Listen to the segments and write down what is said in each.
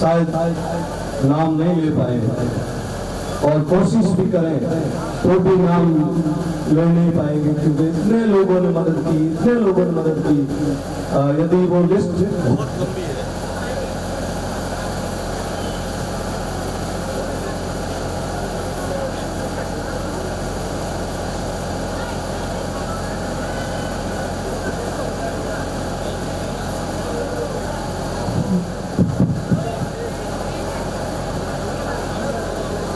शायद नाम नहीं ले पाए। और कोशिश भी करें तो भी नाम ले नहीं पाएँगे, क्योंकि इतने लोगों ने मदद की, इतने लोगों ने मदद की। यदि वो लिस्ट बहुत लंबी है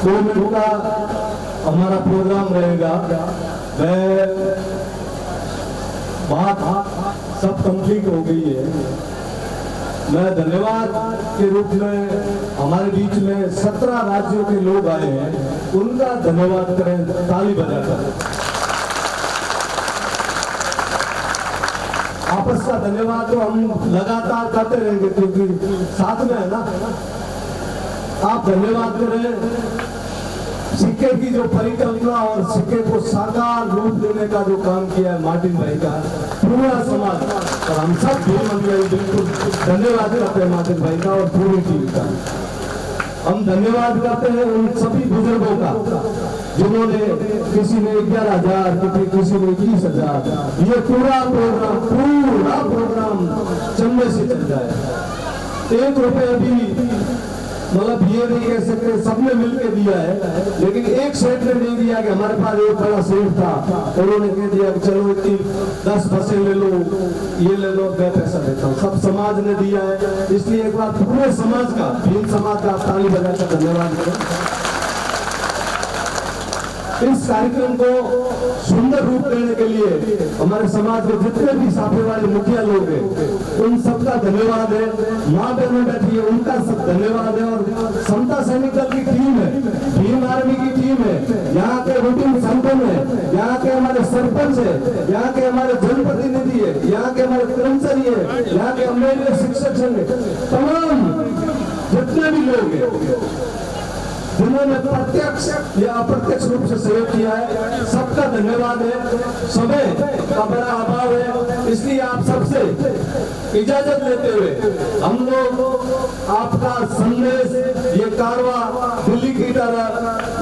मिनट का हमारा प्रोग्राम रहेगा। मैं बात सब कंप्लीट हो गई है। मैं धन्यवाद के रूप में हमारे बीच में सत्रह राज्यों के लोग आए हैं। उनका धन्यवाद करें, ताली बजाकर। आपस का धन्यवाद तो हम लगातार करते रहेंगे, क्योंकि साथ में है ना? आप धन्यवाद करें। सिक्के की जो परिकल्पना और सिक्के को साकार रूप देने का जो काम किया है मार्टिन भाई का, पूरा समाज, और हम सब मंडली बिल्कुल धन्यवाद करते हैं मार्टिन भाई का और पूरी टीम का। हम धन्यवाद करते हैं उन सभी बुज़ुर्गों का, जिन्होंने किसी ने ग्यारह हज़ार, किसी किसी ने इक्कीस हज़ार। ये पूरा प्रोग्राम पूरा प्रोग्राम चंदे से चल जाए। एक रुपए भी मतलब ये नहीं कह सकते, सबने मिल के दिया है। लेकिन एक सेठ ने नहीं दिया कि हमारे पास एक बड़ा सेठ था उन्होंने कह दिया कि चलो इतनी दस बसें ले लो, ये ले लो, मैं पैसा देता हूँ। सब समाज ने दिया है। इसलिए एक बार पूरे समाज का, भीम समाज का ताली बजाकर धन्यवाद करें। इस कार्यक्रम को सुंदर रूप देने के लिए हमारे समाज के जितने भी साफे वाले मुखिया लोग हैं, उन सबका धन्यवाद है। माँ बहनें बैठी है, उनका सब धन्यवाद है। और समता सैनिक दल की टीम है, भीम आर्मी की टीम है। यहाँ के रूटीन संगठन है यहाँ के हमारे सरपंच है, यहाँ के हमारे जनप्रतिनिधि है, यहाँ के हमारे कर्मचारी है, यहाँ के हमारे शिक्षक संघ तमाम जितने भी लोग हैं जिन्होंने प्रत्यक्ष या अप्रत्यक्ष रूप से सहयोग किया है, सबका धन्यवाद है। समय का बड़ा अभाव है। इसलिए आप सबसे इजाज़त लेते हुए हम लोग आपका संदेश, ये कारवा दिल्ली की तरह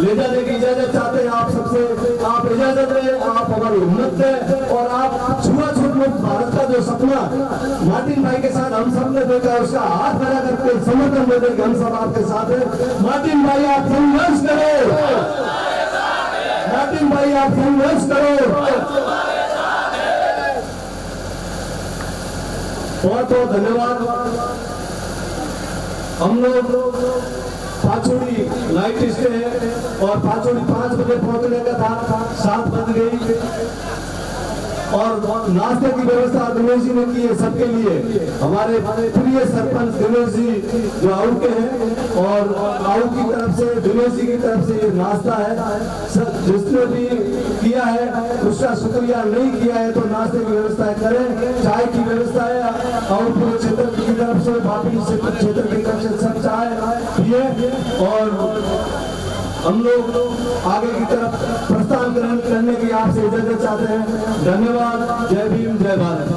ले जाने की इजाज़त चाहते हैं। आप सबसे, आप इजाज़त दें आप हमारी हिम्मत दें और आप छुआछूत मुक्त भारत का जो सपना मार्टिन भाई के साथ हम सबने देखा, उसका हाथ खड़ा करके समर्थन दे देंगे हम सब आपके साथ है। मार्टिन भाई, आप संघर्ष करो। मार्टिन भाई, आप संघर्ष करो। बहुत बहुत धन्यवाद। हम लोग पाचोड़ी नाइट स्टे है और पाचोड़ी पाँच बजे पहुँचने का था। सात बज गई। और नाश्ते की व्यवस्था दिनेश जी ने की है सबके लिए। हमारे प्रिय सरपंच दिनेश जी जो आऊ के हैं और आऊ की तरफ़ से, दिनेश जी की तरफ़ से ये नाश्ता है। जिसने भी किया है, उसका शुक्रिया नहीं किया है तो नाश्ते की व्यवस्था करें। चाय की व्यवस्था है और पूरे क्षेत्र की तरफ़ से, बाकी क्षेत्र की तरफ़ से सब चाय पिए और हम लोग आगे की तरफ़ प्रस्थान ग्रहण करने आपसे इजाज़त चाहते हैं। धन्यवाद। जय भीम जय भारत।